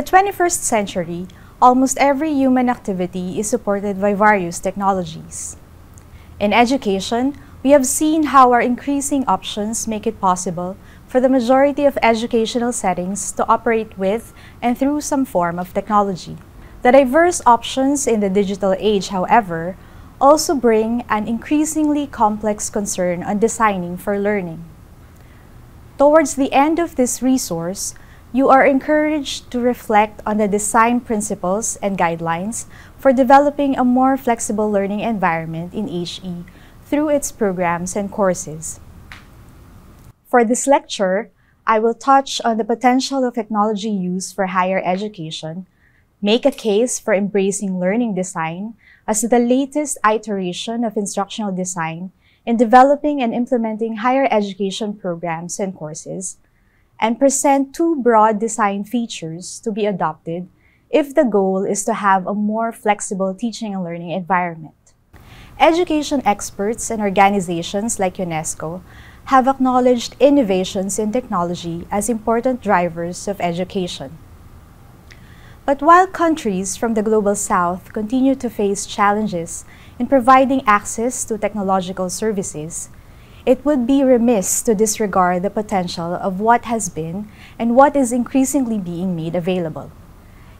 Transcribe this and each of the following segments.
The 21st century, almost every human activity is supported by various technologies. In education, we have seen how our increasing options make it possible for the majority of educational settings to operate with and through some form of technology. The diverse options in the digital age, however, also bring an increasingly complex concern on designing for learning. Towards the end of this resource, you are encouraged to reflect on the design principles and guidelines for developing a more flexible learning environment in HE through its programs and courses. For this lecture, I will touch on the potential of technology use for higher education, make a case for embracing learning design as the latest iteration of instructional design in developing and implementing higher education programs and courses, and present two broad design features to be adopted if the goal is to have a more flexible teaching and learning environment. Education experts and organizations like UNESCO have acknowledged innovations in technology as important drivers of education. But while countries from the Global South continue to face challenges in providing access to technological services, it would be remiss to disregard the potential of what has been and what is increasingly being made available.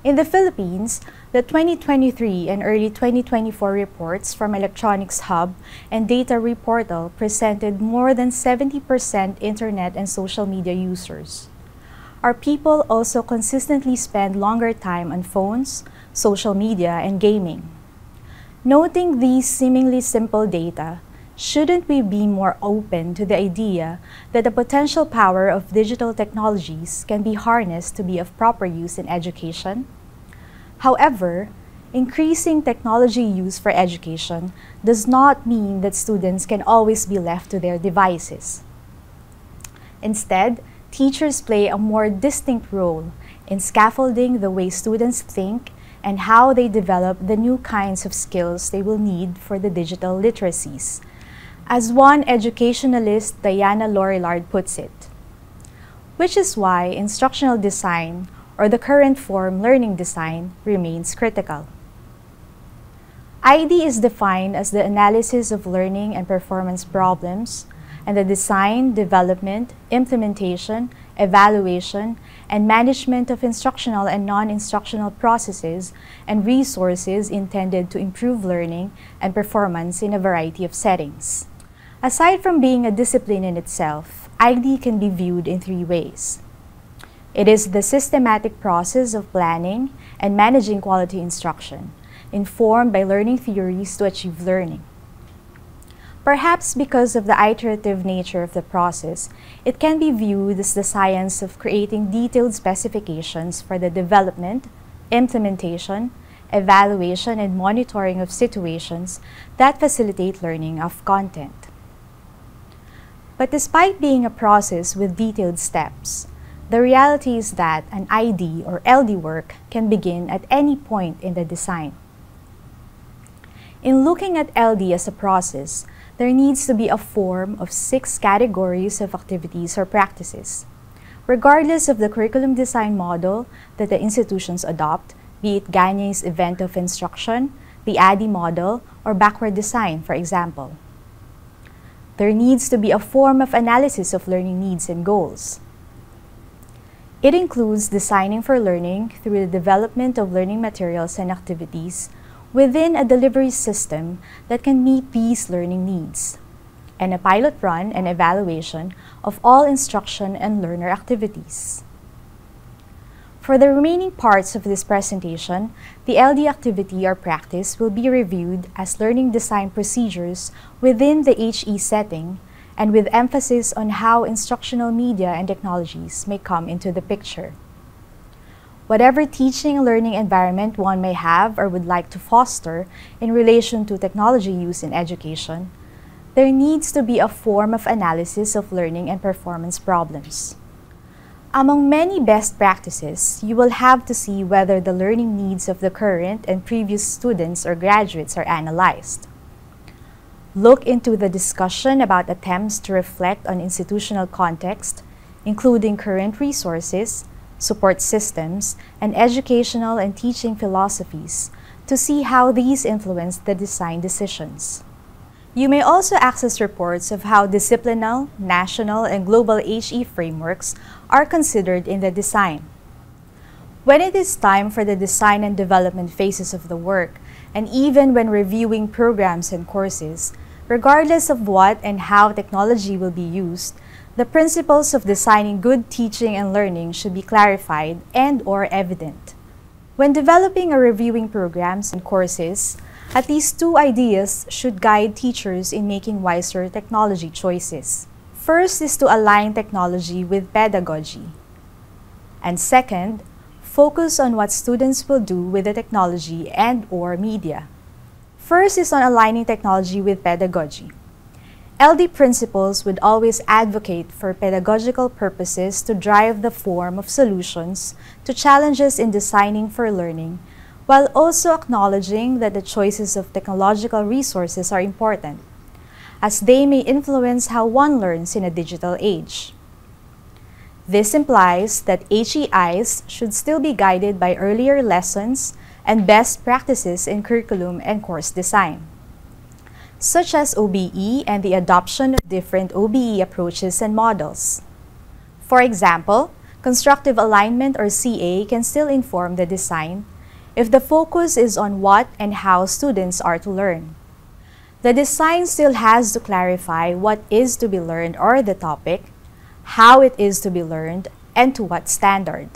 In the Philippines, the 2023 and early 2024 reports from Electronics Hub and Data Reportal presented more than 70% internet and social media users. Our people also consistently spend longer time on phones, social media, and gaming. Noting these seemingly simple data, shouldn't we be more open to the idea that the potential power of digital technologies can be harnessed to be of proper use in education? However, increasing technology use for education does not mean that students can always be left to their devices. Instead, teachers play a more distinct role in scaffolding the way students think and how they develop the new kinds of skills they will need for the digital literacies as one educationalist, Diana Laurillard, puts it, which is why instructional design, or the current form learning design, remains critical. ID is defined as the analysis of learning and performance problems and the design, development, implementation, evaluation, and management of instructional and non-instructional processes and resources intended to improve learning and performance in a variety of settings. Aside from being a discipline in itself, ID can be viewed in three ways. It is the systematic process of planning and managing quality instruction, informed by learning theories to achieve learning. Perhaps because of the iterative nature of the process, it can be viewed as the science of creating detailed specifications for the development, implementation, evaluation, and monitoring of situations that facilitate learning of content. But despite being a process with detailed steps, the reality is that an ID or LD work can begin at any point in the design. In looking at LD as a process, there needs to be a form of six categories of activities or practices. Regardless of the curriculum design model that the institutions adopt, be it Gagne's event of instruction, the ADDIE model, or backward design, for example there needs to be a form of analysis of learning needs and goals. It includes designing for learning through the development of learning materials and activities within a delivery system that can meet these learning needs, and a pilot run and evaluation of all instruction and learner activities. For the remaining parts of this presentation, the LD activity or practice will be reviewed as learning design procedures within the HE setting and with emphasis on how instructional media and technologies may come into the picture. Whatever teaching and learning environment one may have or would like to foster in relation to technology use in education, there needs to be a form of analysis of learning and performance problems. Among many best practices, you will have to see whether the learning needs of the current and previous students or graduates are analyzed. Look into the discussion about attempts to reflect on institutional context, including current resources, support systems, and educational and teaching philosophies to see how these influence the design decisions. You may also access reports of how disciplinal, national, and global HE frameworks are considered in the design. When it is time for the design and development phases of the work, and even when reviewing programs and courses, regardless of what and how technology will be used, the principles of designing good teaching and learning should be clarified and or evident. When developing or reviewing programs and courses, at least two ideas should guide teachers in making wiser technology choices. First is to align technology with pedagogy. And second, focus on what students will do with the technology and or media. First is on aligning technology with pedagogy. LD principles would always advocate for pedagogical purposes to drive the form of solutions to challenges in designing for learning while also acknowledging that the choices of technological resources are important, as they may influence how one learns in a digital age. This implies that HEIs should still be guided by earlier lessons and best practices in curriculum and course design, such as OBE and the adoption of different OBE approaches and models. For example, constructive alignment or CA can still inform the design if the focus is on what and how students are to learn. The design still has to clarify what is to be learned or the topic, how it is to be learned, and to what standard.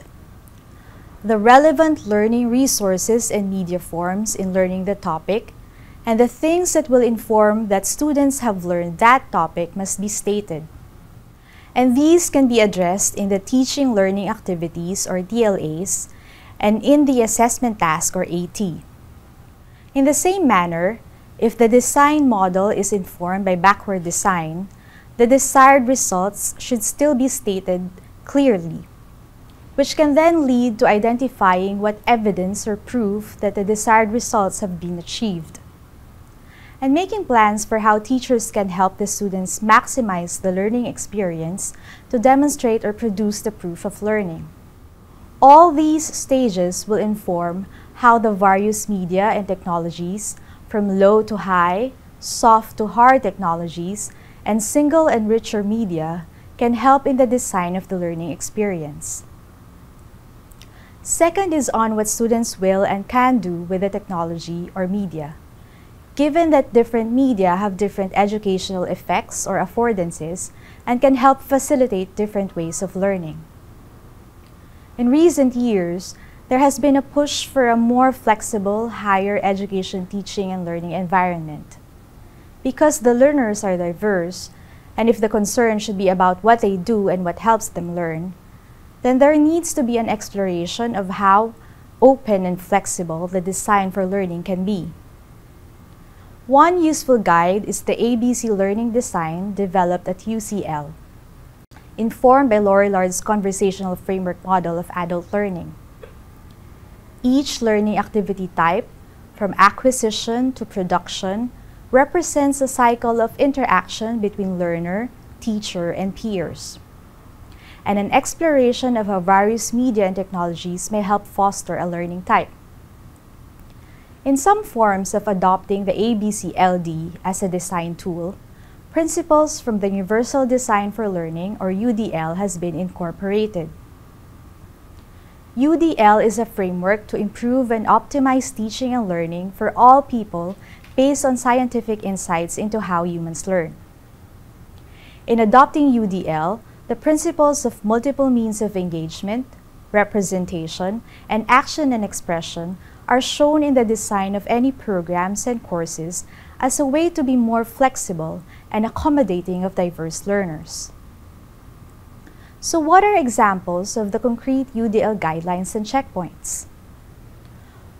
The relevant learning resources and media forms in learning the topic, and the things that will inform that students have learned that topic must be stated. And these can be addressed in the teaching learning activities or TLAs and in the assessment task or AT. In the same manner, if the design model is informed by backward design, the desired results should still be stated clearly, which can then lead to identifying what evidence or proof that the desired results have been achieved. And making plans for how teachers can help the students maximize the learning experience to demonstrate or produce the proof of learning. All these stages will inform how the various media and technologies, from low to high, soft to hard technologies, and single and richer media, can help in the design of the learning experience. Second is on what students will and can do with the technology or media. Given that different media have different educational effects or affordances and can help facilitate different ways of learning. In recent years, there has been a push for a more flexible higher education teaching and learning environment. Because the learners are diverse, and if the concern should be about what they do and what helps them learn, then there needs to be an exploration of how open and flexible the design for learning can be. One useful guide is the ABC Learning Design developed at UCL informed by Laurillard's conversational framework model of adult learning. Each learning activity type, from acquisition to production, represents a cycle of interaction between learner, teacher, and peers. And an exploration of how various media and technologies may help foster a learning type. In some forms of adopting the ABC-LD as a design tool, Principles from the Universal Design for Learning, or UDL, has been incorporated. UDL is a framework to improve and optimize teaching and learning for all people based on scientific insights into how humans learn. In adopting UDL, the principles of multiple means of engagement, representation, and action and expression are shown in the design of any programs and courses as a way to be more flexible and accommodating of diverse learners. So what are examples of the concrete UDL guidelines and checkpoints?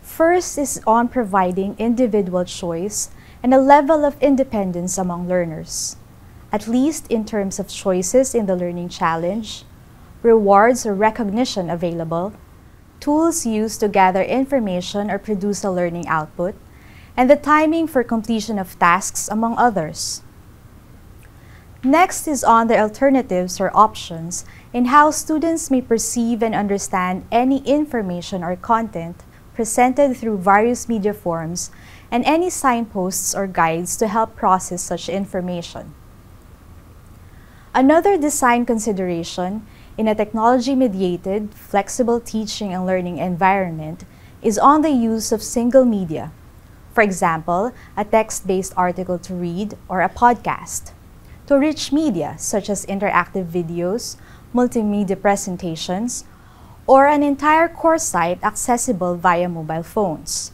First is on providing individual choice and a level of independence among learners, at least in terms of choices in the learning challenge, rewards or recognition available, tools used to gather information or produce a learning output, and the timing for completion of tasks, among others. Next is on the alternatives or options in how students may perceive and understand any information or content presented through various media forms and any signposts or guides to help process such information. Another design consideration in a technology-mediated, flexible teaching and learning environment is on the use of single media. For example, a text-based article to read or a podcast. To rich media such as interactive videos, multimedia presentations, or an entire course site accessible via mobile phones.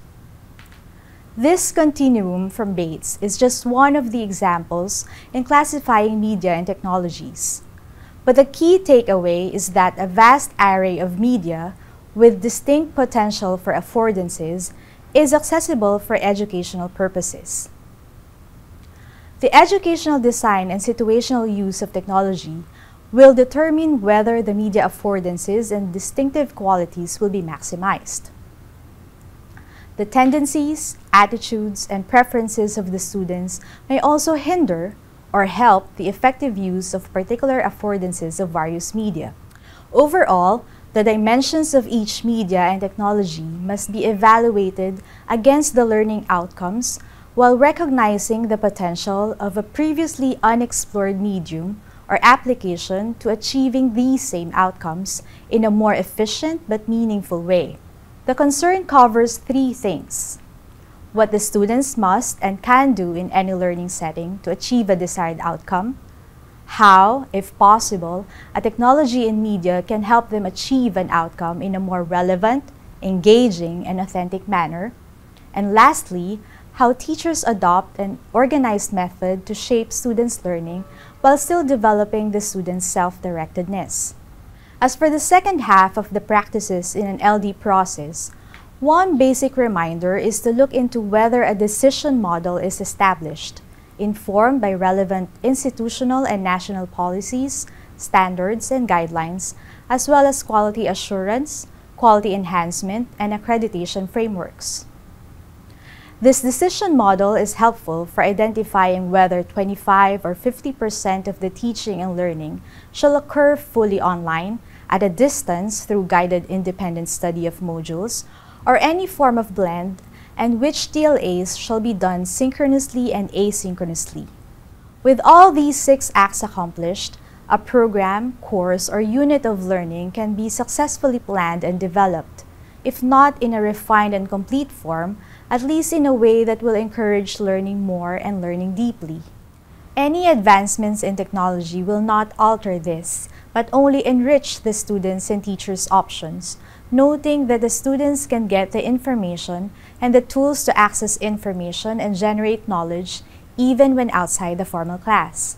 This continuum from Bates is just one of the examples in classifying media and technologies. But the key takeaway is that a vast array of media with distinct potential for affordances is accessible for educational purposes. The educational design and situational use of technology will determine whether the media affordances and distinctive qualities will be maximized. The tendencies, attitudes, and preferences of the students may also hinder or help the effective use of particular affordances of various media. Overall, the dimensions of each media and technology must be evaluated against the learning outcomes while recognizing the potential of a previously unexplored medium or application to achieving these same outcomes in a more efficient but meaningful way. The concern covers three things. What the students must and can do in any learning setting to achieve a desired outcome, how, if possible, a technology and media can help them achieve an outcome in a more relevant, engaging, and authentic manner, and lastly, how teachers adopt an organized method to shape students' learning while still developing the students' self-directedness. As for the second half of the practices in an LD process, one basic reminder is to look into whether a decision model is established, informed by relevant institutional and national policies, standards, and guidelines, as well as quality assurance, quality enhancement, and accreditation frameworks. This decision model is helpful for identifying whether 25 or 50% of the teaching and learning shall occur fully online at a distance through guided independent study of modules, or any form of blend, and which TLAs shall be done synchronously and asynchronously. With all these six acts accomplished, a program, course, or unit of learning can be successfully planned and developed, if not in a refined and complete form, at least in a way that will encourage learning more and learning deeply. Any advancements in technology will not alter this, but only enrich the students' and teachers' options, noting that the students can get the information and the tools to access information and generate knowledge even when outside the formal class.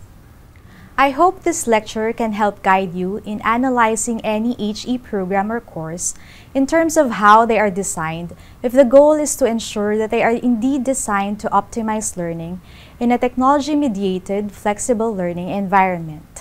I hope this lecture can help guide you in analyzing any HE program or course in terms of how they are designed if the goal is to ensure that they are indeed designed to optimize learning in a technology-mediated, flexible learning environment.